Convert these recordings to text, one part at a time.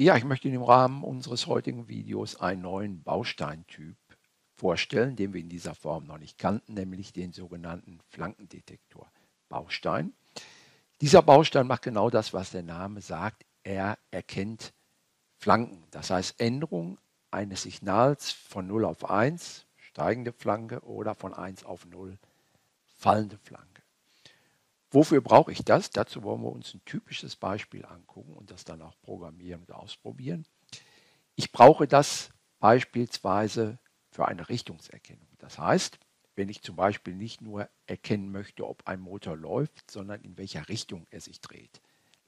Ja, ich möchte im Rahmen unseres heutigen Videos einen neuen Bausteintyp vorstellen, den wir in dieser Form noch nicht kannten, nämlich den sogenannten Flankendetektor Baustein. Dieser Baustein macht genau das, was der Name sagt. Er erkennt Flanken, das heißt Änderung eines Signals von 0 auf 1, steigende Flanke, oder von 1 auf 0, fallende Flanke. Wofür brauche ich das? Dazu wollen wir uns ein typisches Beispiel angucken und das dann auch programmieren und ausprobieren. Ich brauche das beispielsweise für eine Richtungserkennung. Das heißt, wenn ich zum Beispiel nicht nur erkennen möchte, ob ein Motor läuft, sondern in welcher Richtung er sich dreht.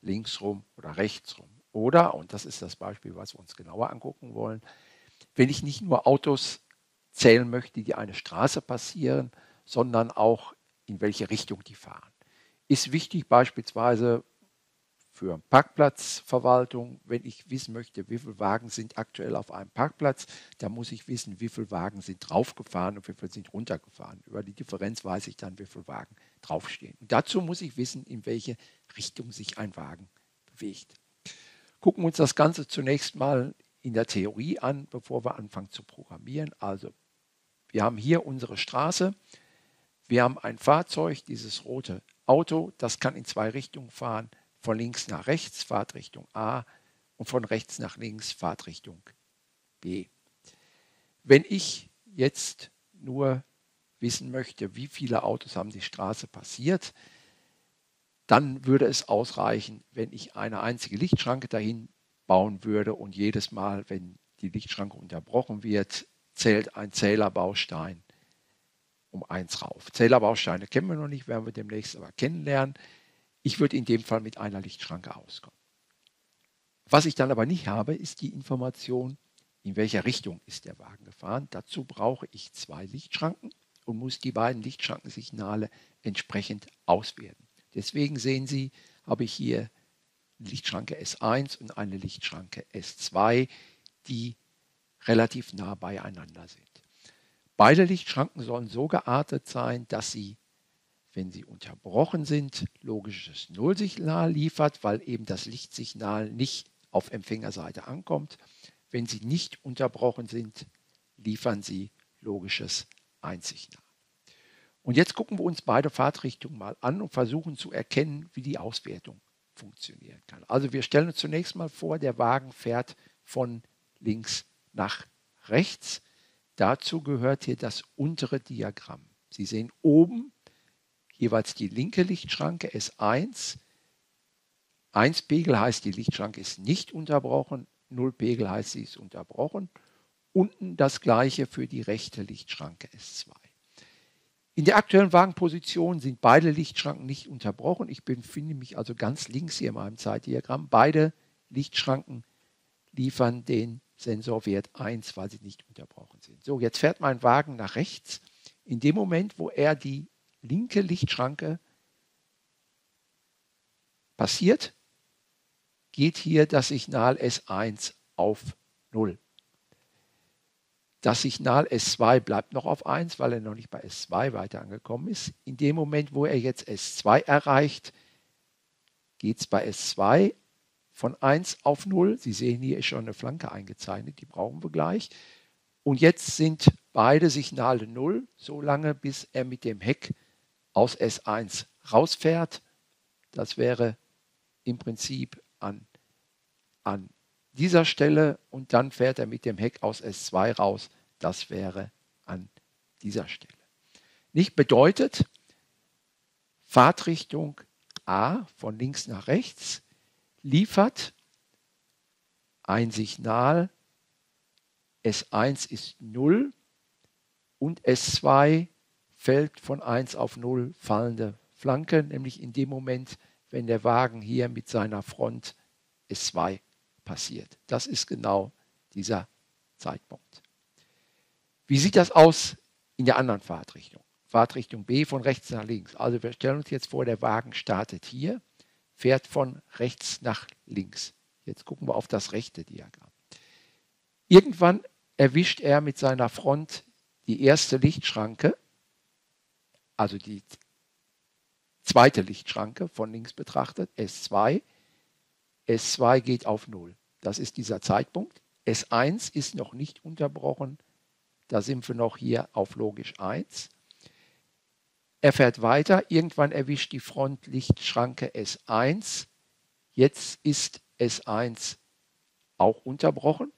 Linksrum oder rechtsrum. Oder, und das ist das Beispiel, was wir uns genauer angucken wollen, wenn ich nicht nur Autos zählen möchte, die eine Straße passieren, sondern auch in welche Richtung die fahren. Ist wichtig beispielsweise für Parkplatzverwaltung, wenn ich wissen möchte, wie viele Wagen sind aktuell auf einem Parkplatz, dann muss ich wissen, wie viele Wagen sind draufgefahren und wie viele sind runtergefahren. Über die Differenz weiß ich dann, wie viele Wagen draufstehen. Und dazu muss ich wissen, in welche Richtung sich ein Wagen bewegt. Gucken wir uns das Ganze zunächst mal in der Theorie an, bevor wir anfangen zu programmieren. Also, wir haben hier unsere Straße. Wir haben ein Fahrzeug, dieses rote Auto, das kann in zwei Richtungen fahren von links nach rechts, Fahrtrichtung A und von rechts nach links, Fahrtrichtung B. Wenn ich jetzt nur wissen möchte, wie viele Autos haben die Straße passiert, dann würde es ausreichen, wenn ich eine einzige Lichtschranke dahin bauen würde und jedes Mal, wenn die Lichtschranke unterbrochen wird, zählt ein Zählerbaustein um eins rauf. Zählerbausteine kennen wir noch nicht, werden wir demnächst aber kennenlernen. Ich würde in dem Fall mit einer Lichtschranke auskommen. Was ich dann aber nicht habe, ist die Information, in welcher Richtung ist der Wagen gefahren. Dazu brauche ich zwei Lichtschranken und muss die beiden Lichtschrankensignale entsprechend auswerten. Deswegen sehen Sie, habe ich hier Lichtschranke S1 und eine Lichtschranke S2, die relativ nah beieinander sind. Beide Lichtschranken sollen so geartet sein, dass sie wenn sie unterbrochen sind, logisches Nullsignal liefert, weil eben das Lichtsignal nicht auf Empfängerseite ankommt. Wenn sie nicht unterbrochen sind, liefern sie logisches Einsignal. Und jetzt gucken wir uns beide Fahrtrichtungen mal an und versuchen zu erkennen, wie die Auswertung funktionieren kann. Also wir stellen uns zunächst mal vor, der Wagen fährt von links nach rechts. Dazu gehört hier das untere Diagramm. Sie sehen oben jeweils die linke Lichtschranke S1. 1 Pegel heißt, die Lichtschranke ist nicht unterbrochen, 0 Pegel heißt, sie ist unterbrochen. Unten das gleiche für die rechte Lichtschranke S2. In der aktuellen Wagenposition sind beide Lichtschranken nicht unterbrochen. Ich befinde mich also ganz links hier in meinem Zeitdiagramm. Beide Lichtschranken liefern den Sensorwert 1, weil sie nicht unterbrochen sind. So, jetzt fährt mein Wagen nach rechts. In dem Moment, wo er die linke Lichtschranke passiert, geht hier das Signal S1 auf 0. Das Signal S2 bleibt noch auf 1, weil er noch nicht bei S2 weiter angekommen ist. In dem Moment, wo er jetzt S2 erreicht, geht es bei S2 von 1 auf 0. Sie sehen, hier ist schon eine Flanke eingezeichnet, die brauchen wir gleich. Und jetzt sind beide Signale 0, solange bis er mit dem Heck aus S1 rausfährt. Das wäre im Prinzip an, an dieser Stelle und dann fährt er mit dem Heck aus S2 raus. Das wäre an dieser Stelle. Nicht bedeutet, Fahrtrichtung A von links nach rechts liefert ein Signal S1 ist 0 und S2 fällt von 1 auf 0 fallende Flanke, nämlich in dem Moment, wenn der Wagen hier mit seiner Front S2 passiert. Das ist genau dieser Zeitpunkt. Wie sieht das aus in der anderen Fahrtrichtung? Fahrtrichtung B von rechts nach links. Also wir stellen uns jetzt vor, der Wagen startet hier, fährt von rechts nach links. Jetzt gucken wir auf das rechte Diagramm. Irgendwann erwischt er mit seiner Front die erste Lichtschranke also die zweite Lichtschranke von links betrachtet, S2. S2 geht auf 0. Das ist dieser Zeitpunkt. S1 ist noch nicht unterbrochen. Da sind wir noch hier auf logisch 1. Er fährt weiter. Irgendwann erwischt die Frontlichtschranke S1. Jetzt ist S1 auch unterbrochen.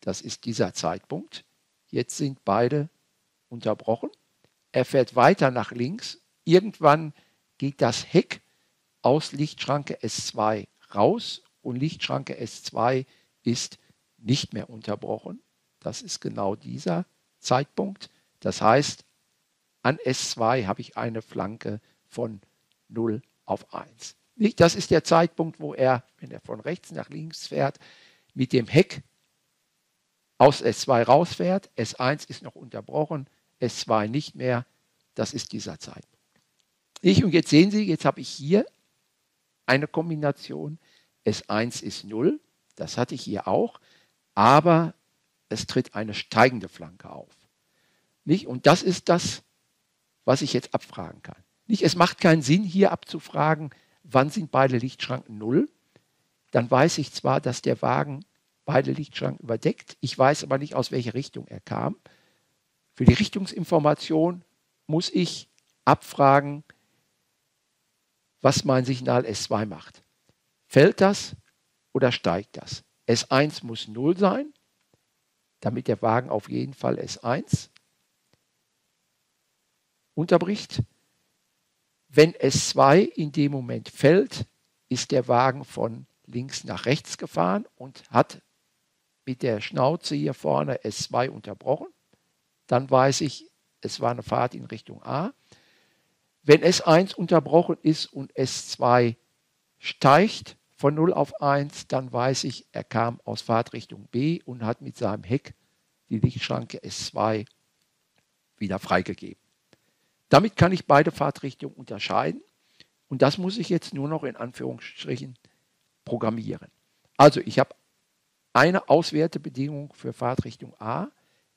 Das ist dieser Zeitpunkt. Jetzt sind beide unterbrochen. Er fährt weiter nach links. Irgendwann geht das Heck aus Lichtschranke S2 raus und Lichtschranke S2 ist nicht mehr unterbrochen. Das ist genau dieser Zeitpunkt. Das heißt, an S2 habe ich eine Flanke von 0 auf 1. Das ist der Zeitpunkt, wo er, wenn er von rechts nach links fährt, mit dem Heck aus S2 rausfährt. S1 ist noch unterbrochen, S2 nicht mehr. Das ist dieser Zeitpunkt. Ich, und jetzt sehen Sie, jetzt habe ich hier eine Kombination. S1 ist 0, das hatte ich hier auch, aber es tritt eine steigende Flanke auf. Nicht? Und das ist das, was ich jetzt abfragen kann. Nicht? Es macht keinen Sinn, hier abzufragen, wann sind beide Lichtschranken 0. Dann weiß ich zwar, dass der Wagen beide Lichtschranken überdeckt. Ich weiß aber nicht, aus welcher Richtung er kam. Für die Richtungsinformation muss ich abfragen, was mein Signal S2 macht. Fällt das oder steigt das? S1 muss 0 sein, damit der Wagen auf jeden Fall S1 unterbricht. Wenn S2 in dem Moment fällt, ist der Wagen von links nach rechts gefahren und hat mit der Schnauze hier vorne S2 unterbrochen. Dann weiß ich, es war eine Fahrt in Richtung A. Wenn S1 unterbrochen ist und S2 steigt von 0 auf 1, dann weiß ich, er kam aus Fahrtrichtung B und hat mit seinem Heck die Lichtschranke S2 wieder freigegeben. Damit kann ich beide Fahrtrichtungen unterscheiden und das muss ich jetzt nur noch in Anführungsstrichen programmieren. Also ich habe eine Auswertebedingung für Fahrtrichtung A.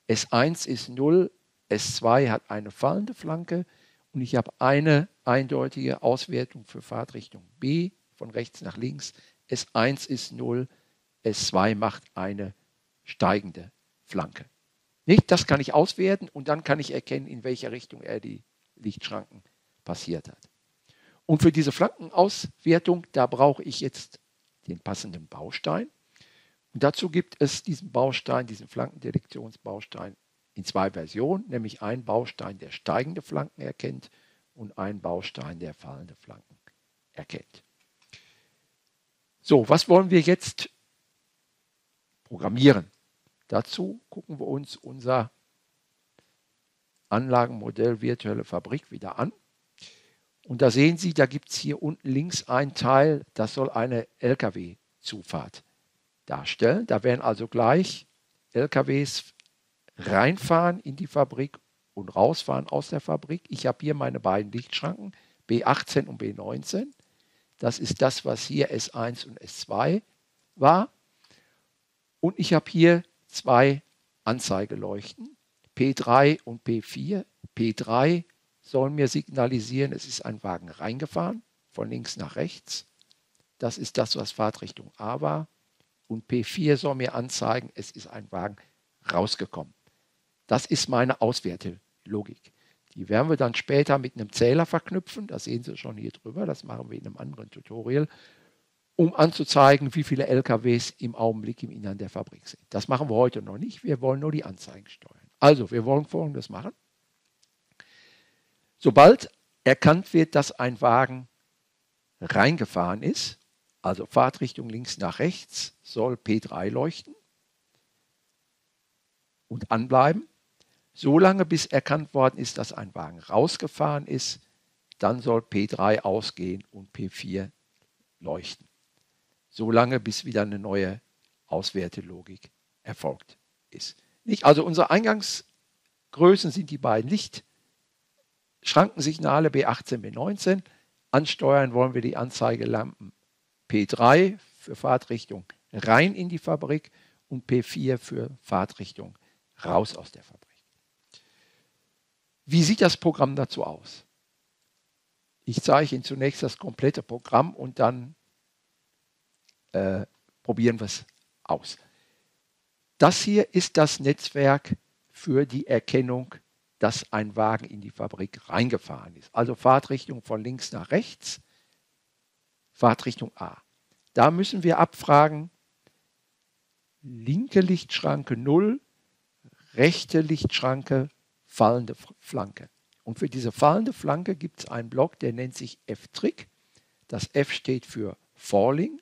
S1 ist 0, S2 hat eine fallende Flanke und ich habe eine eindeutige Auswertung für Fahrtrichtung B von rechts nach links. S1 ist 0, S2 macht eine steigende Flanke. Nicht? Das kann ich auswerten und dann kann ich erkennen, in welcher Richtung er die Lichtschranken passiert hat. Und für diese Flankenauswertung, da brauche ich jetzt den passenden Baustein. Und dazu gibt es diesen Baustein, diesen Flankendetektionsbaustein in zwei Versionen, nämlich einen Baustein, der steigende Flanken erkennt und einen Baustein, der fallende Flanken erkennt. So, was wollen wir jetzt programmieren? Dazu gucken wir uns unser Anlagenmodell virtuelle Fabrik wieder an. Und da sehen Sie, da gibt es hier unten links ein Teil, das soll eine Lkw-Zufahrt darstellen. Da werden also gleich LKWs reinfahren in die Fabrik und rausfahren aus der Fabrik. Ich habe hier meine beiden Lichtschranken, B18 und B19. Das ist das, was hier S1 und S2 war. Und ich habe hier zwei Anzeigeleuchten, P3 und P4. P3 soll mir signalisieren, es ist ein Wagen reingefahren, von links nach rechts. Das ist das, was Fahrtrichtung A war und P4 soll mir anzeigen, es ist ein Wagen rausgekommen. Das ist meine Auswertelogik. Die werden wir dann später mit einem Zähler verknüpfen. Das sehen Sie schon hier drüber. Das machen wir in einem anderen Tutorial, um anzuzeigen, wie viele LKWs im Augenblick im Innern der Fabrik sind. Das machen wir heute noch nicht. Wir wollen nur die Anzeigen steuern. Also, wir wollen Folgendes machen. Sobald erkannt wird, dass ein Wagen reingefahren ist, also Fahrtrichtung links nach rechts, soll P3 leuchten und anbleiben. Solange bis erkannt worden ist, dass ein Wagen rausgefahren ist, dann soll P3 ausgehen und P4 leuchten. Solange bis wieder eine neue Auswertelogik erfolgt ist. Nicht? Also unsere Eingangsgrößen sind die beiden Lichtschrankensignale B18, B19. Ansteuern wollen wir die Anzeigelampen P3 für Fahrtrichtung rein in die Fabrik und P4 für Fahrtrichtung raus aus der Fabrik. Wie sieht das Programm dazu aus? Ich zeige Ihnen zunächst das komplette Programm und dann äh, probieren wir es aus. Das hier ist das Netzwerk für die Erkennung, dass ein Wagen in die Fabrik reingefahren ist. Also Fahrtrichtung von links nach rechts, Fahrtrichtung A. Da müssen wir abfragen, linke Lichtschranke 0, rechte Lichtschranke fallende Flanke. Und für diese fallende Flanke gibt es einen Block, der nennt sich F-Trick. Das F steht für Falling,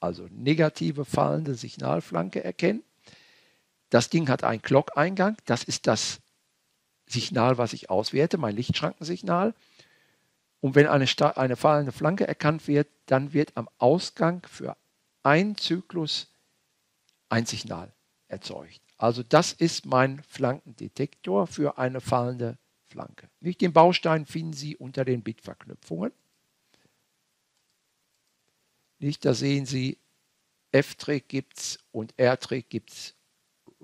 also negative fallende Signalflanke erkennen. Das Ding hat einen Clock-Eingang, das ist das Signal, was ich auswerte, mein Lichtschrankensignal. Und wenn eine, eine fallende Flanke erkannt wird, dann wird am Ausgang für einen Zyklus ein Signal erzeugt. Also das ist mein Flankendetektor für eine fallende Flanke. Nicht den Baustein finden Sie unter den Bitverknüpfungen. Nicht, da sehen Sie, F-Trick gibt es und R-Trick gibt es.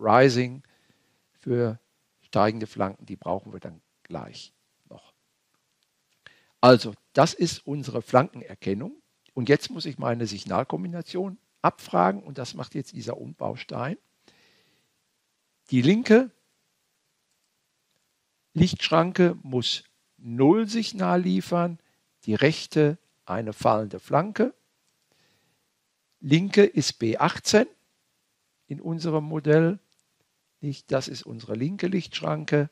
Rising für steigende Flanken, die brauchen wir dann gleich noch. Also, das ist unsere Flankenerkennung. Und jetzt muss ich meine Signalkombination abfragen und das macht jetzt dieser Umbaustein. Die linke Lichtschranke muss Null Signal liefern, die rechte eine fallende Flanke. Linke ist B18 in unserem Modell. Nicht, das ist unsere linke Lichtschranke.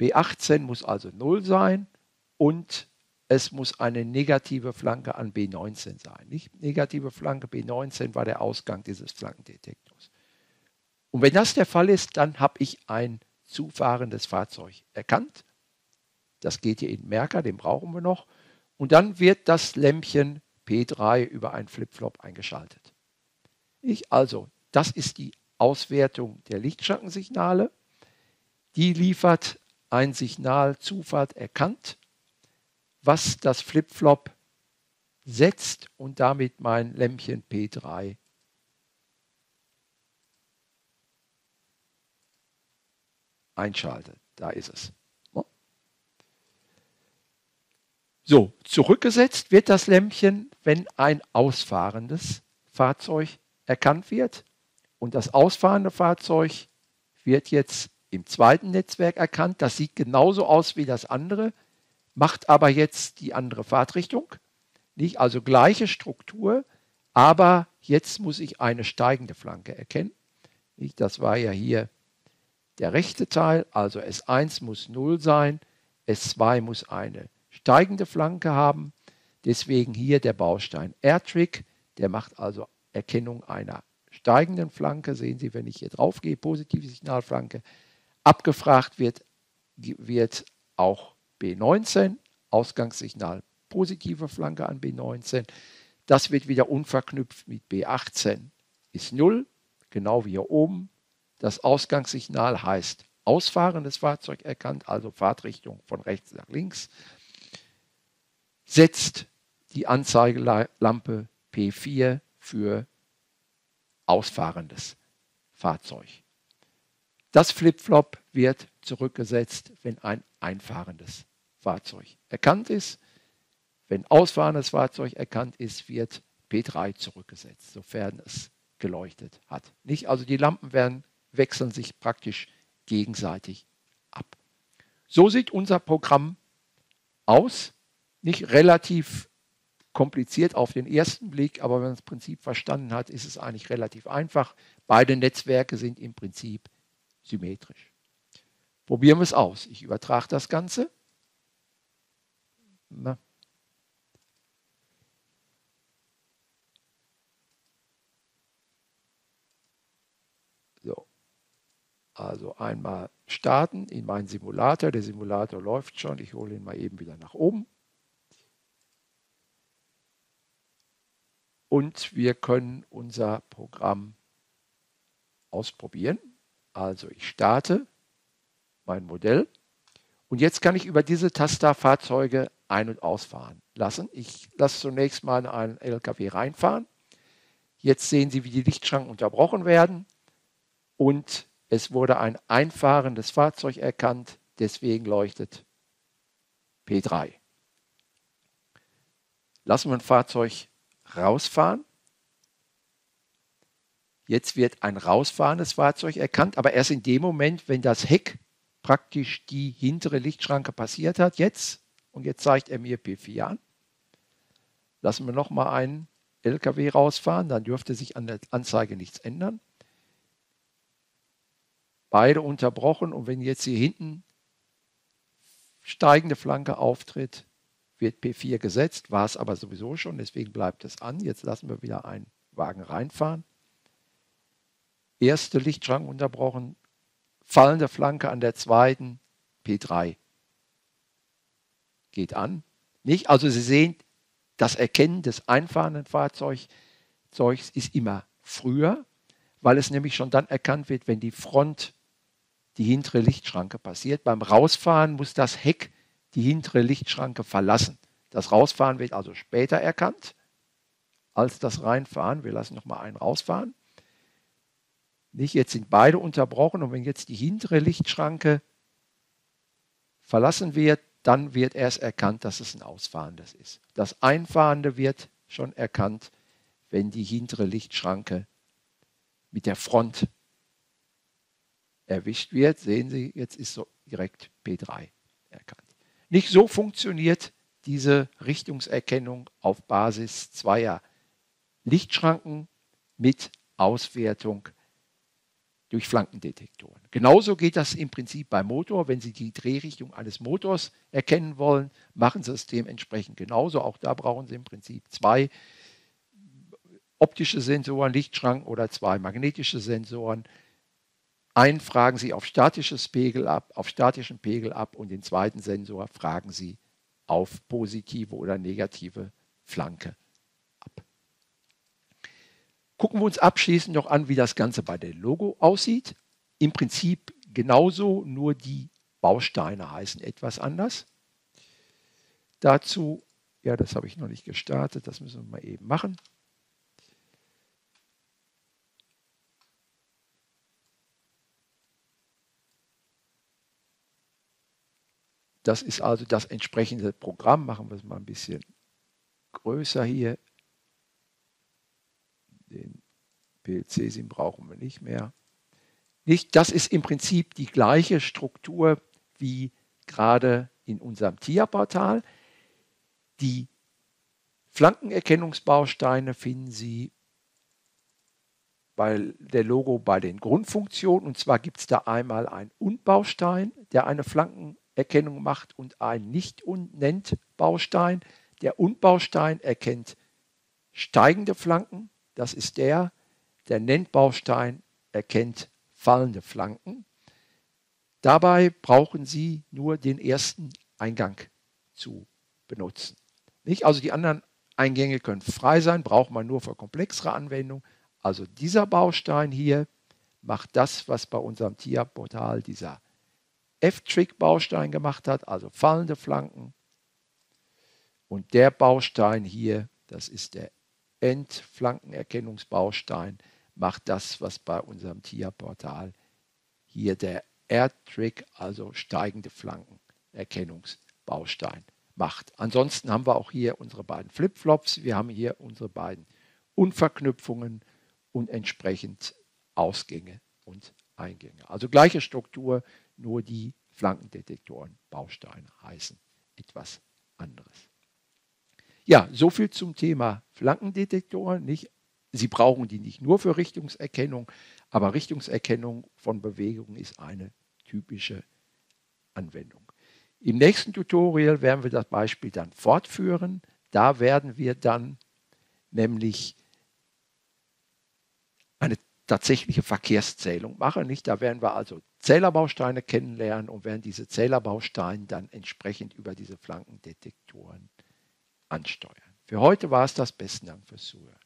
B18 muss also 0 sein und es muss eine negative Flanke an B19 sein. Nicht? Negative Flanke B19 war der Ausgang dieses Flankendetektors. Und wenn das der Fall ist, dann habe ich ein zufahrendes Fahrzeug erkannt. Das geht hier in Merker, den brauchen wir noch. Und dann wird das Lämpchen P3 über ein Flipflop eingeschaltet. Ich, also, das ist die Auswertung der Lichtschrankensignale. Die liefert ein Signal Zufahrt erkannt, was das Flipflop setzt und damit mein Lämpchen P3 einschaltet. Da ist es. So, zurückgesetzt wird das Lämpchen, wenn ein ausfahrendes Fahrzeug erkannt wird. Und das ausfahrende Fahrzeug wird jetzt im zweiten Netzwerk erkannt. Das sieht genauso aus wie das andere, macht aber jetzt die andere Fahrtrichtung. Nicht? Also gleiche Struktur, aber jetzt muss ich eine steigende Flanke erkennen. Nicht? Das war ja hier der rechte Teil, also S1 muss 0 sein, S2 muss eine steigende Flanke haben. Deswegen hier der Baustein R-Trick, der macht also Erkennung einer steigenden Flanke. Sehen Sie, wenn ich hier drauf gehe, positive Signalflanke. Abgefragt wird, wird auch B19, Ausgangssignal positive Flanke an B19. Das wird wieder unverknüpft mit B18 ist 0, genau wie hier oben. Das Ausgangssignal heißt ausfahrendes Fahrzeug erkannt, also Fahrtrichtung von rechts nach links. Setzt die Anzeigelampe P4 für ausfahrendes Fahrzeug. Das Flipflop wird zurückgesetzt, wenn ein einfahrendes Fahrzeug erkannt ist. Wenn ausfahrendes Fahrzeug erkannt ist, wird P3 zurückgesetzt, sofern es geleuchtet hat. Nicht? Also die Lampen werden wechseln sich praktisch gegenseitig ab. So sieht unser Programm aus. Nicht relativ kompliziert auf den ersten Blick, aber wenn man das Prinzip verstanden hat, ist es eigentlich relativ einfach. Beide Netzwerke sind im Prinzip symmetrisch. Probieren wir es aus. Ich übertrage das Ganze. Na. Also einmal starten in meinen Simulator. Der Simulator läuft schon. Ich hole ihn mal eben wieder nach oben. Und wir können unser Programm ausprobieren. Also ich starte mein Modell. Und jetzt kann ich über diese Taster Fahrzeuge ein- und ausfahren lassen. Ich lasse zunächst mal einen LKW reinfahren. Jetzt sehen Sie, wie die Lichtschranken unterbrochen werden. Und es wurde ein einfahrendes Fahrzeug erkannt, deswegen leuchtet P3. Lassen wir ein Fahrzeug rausfahren. Jetzt wird ein rausfahrendes Fahrzeug erkannt, aber erst in dem Moment, wenn das Heck praktisch die hintere Lichtschranke passiert hat. Jetzt, und jetzt zeigt er mir P4 an. Lassen wir nochmal einen LKW rausfahren, dann dürfte sich an der Anzeige nichts ändern. Beide unterbrochen und wenn jetzt hier hinten steigende Flanke auftritt, wird P4 gesetzt, war es aber sowieso schon, deswegen bleibt es an. Jetzt lassen wir wieder einen Wagen reinfahren. Erste Lichtschrank unterbrochen, fallende Flanke an der zweiten, P3 geht an. Nicht? Also Sie sehen, das Erkennen des einfahrenden Fahrzeugs ist immer früher, weil es nämlich schon dann erkannt wird, wenn die Front die hintere Lichtschranke passiert. Beim Rausfahren muss das Heck die hintere Lichtschranke verlassen. Das Rausfahren wird also später erkannt als das Reinfahren. Wir lassen nochmal einen rausfahren. Nicht, jetzt sind beide unterbrochen und wenn jetzt die hintere Lichtschranke verlassen wird, dann wird erst erkannt, dass es ein Ausfahrendes ist. Das Einfahrende wird schon erkannt, wenn die hintere Lichtschranke mit der Front erwischt wird. Sehen Sie, jetzt ist so direkt P3 erkannt. Nicht so funktioniert diese Richtungserkennung auf Basis zweier Lichtschranken mit Auswertung durch Flankendetektoren. Genauso geht das im Prinzip beim Motor. Wenn Sie die Drehrichtung eines Motors erkennen wollen, machen Sie es dementsprechend genauso. Auch da brauchen Sie im Prinzip zwei optische Sensoren, Lichtschranken oder zwei magnetische Sensoren. Einen fragen Sie auf statisches Pegel ab, auf statischen Pegel ab und den zweiten Sensor fragen Sie auf positive oder negative Flanke Gucken wir uns abschließend noch an, wie das Ganze bei der Logo aussieht. Im Prinzip genauso, nur die Bausteine heißen etwas anders. Dazu, ja, das habe ich noch nicht gestartet, das müssen wir mal eben machen. Das ist also das entsprechende Programm. Machen wir es mal ein bisschen größer hier. Den PLC-SIM brauchen wir nicht mehr. Nicht, das ist im Prinzip die gleiche Struktur wie gerade in unserem TIA-Portal. Die Flankenerkennungsbausteine finden Sie bei der Logo bei den Grundfunktionen. Und zwar gibt es da einmal einen Und-Baustein, der eine Flankenerkennung macht und einen Nicht-Und-Nennt-Baustein. Der Und-Baustein erkennt steigende Flanken, das ist der, der Nennbaustein erkennt fallende Flanken. Dabei brauchen Sie nur den ersten Eingang zu benutzen. Nicht? Also die anderen Eingänge können frei sein, braucht man nur für komplexere Anwendungen. Also dieser Baustein hier macht das, was bei unserem TIA-Portal dieser F-Trick-Baustein gemacht hat, also fallende Flanken. Und der Baustein hier, das ist der Endflankenerkennungsbaustein macht das, was bei unserem TIA-Portal hier der AirTrick, also steigende Flankenerkennungsbaustein macht. Ansonsten haben wir auch hier unsere beiden Flipflops, wir haben hier unsere beiden Unverknüpfungen und entsprechend Ausgänge und Eingänge. Also gleiche Struktur, nur die Flankendetektoren, Bausteine heißen etwas anderes. Ja, so viel zum Thema Flankendetektoren. Nicht, Sie brauchen die nicht nur für Richtungserkennung, aber Richtungserkennung von Bewegungen ist eine typische Anwendung. Im nächsten Tutorial werden wir das Beispiel dann fortführen. Da werden wir dann nämlich eine tatsächliche Verkehrszählung machen. Nicht? Da werden wir also Zählerbausteine kennenlernen und werden diese Zählerbausteine dann entsprechend über diese Flankendetektoren ansteuern. Für heute war es das. Besten Dank fürs Zuhören.